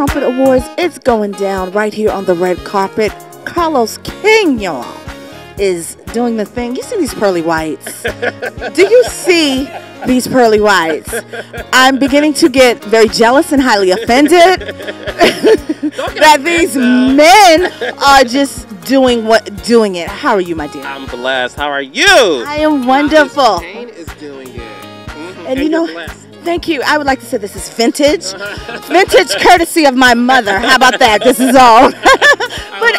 Trumpet Awards. It's going down right here on the red carpet. Carlos King, y'all, is doing the thing. You see these pearly whites? Do you see these pearly whites? I'm beginning to get very jealous and highly offended that these men are just doing what doing it. How are you, my dear? I'm blessed. How are you? I am wonderful. Jane is doing it. Mhm. And you you're know, blessed. Thank you. I would like to say this is vintage. vintage courtesy of my mother. How about that? This is all. but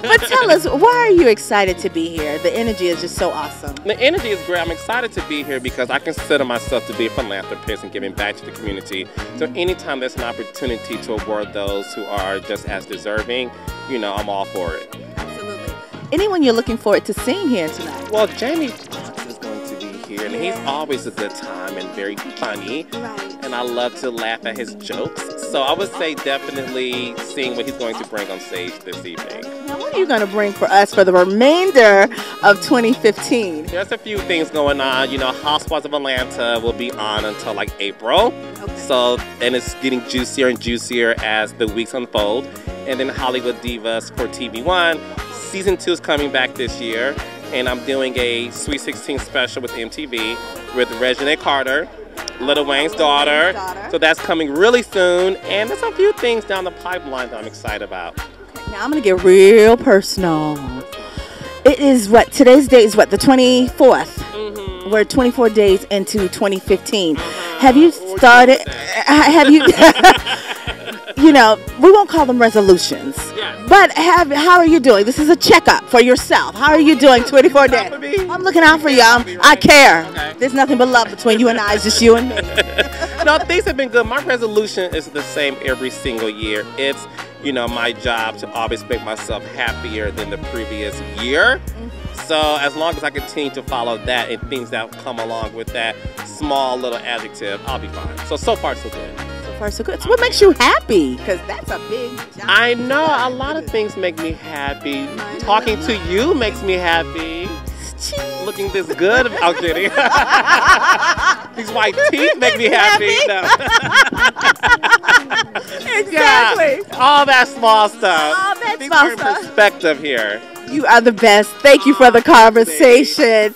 but tell us, why are you excited to be here? The energy is just so awesome. The energy is great. I'm excited to be here because I consider myself to be a philanthropist and giving back to the community. So anytime there's an opportunity to award those who are just as deserving, you know, I'm all for it. Absolutely. Anyone you're looking forward to seeing here tonight? Well, Jamie here, and he's always a good time and very funny. Right. And I love to laugh at his jokes. So I would say oh. definitely seeing what he's going to bring on stage this evening. Now, what are you going to bring for us for the remainder of 2015? There's a few things going on. You know, Housewives of Atlanta will be on until like April. Okay. So, and it's getting juicier and juicier as the weeks unfold. And then Hollywood Divas for TV One. Season two is coming back this year. And I'm doing a Sweet 16 special with MTV with Reginae Carter, Lil Wayne's daughter. daughter. So that's coming really soon. And there's a few things down the pipeline that I'm excited about. Now I'm to get real personal. It is what today's date is what the 24th. Mm-hmm. We're 24 days into 2015. Uh-huh. Have you started? Have you? you know, we won't call them resolutions. Yeah. But have how are you doing? This is a checkup for yourself. How are you doing? 24 Looking days. I'm looking out for you. I'm, I care. Okay. There's nothing but love between you and I. It's just you and me. no, things have been good. My resolution is the same every single year. It's, you know, my job to always make myself happier than the previous year. Mm-hmm. So as long as I continue to follow that and things that come along with that small little adjective, I'll be fine. So so far so good. So far, so good. So what makes you happy? Because that's a big job. I know a lot of things make me happy. Talking to you makes me happy. Looking this good, I'm kidding. These white teeth make me happy. Exactly. Yeah, all that small stuff. All that small stuff. perspective here. You are the best. Thank you for the conversation.